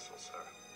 vessel, sir.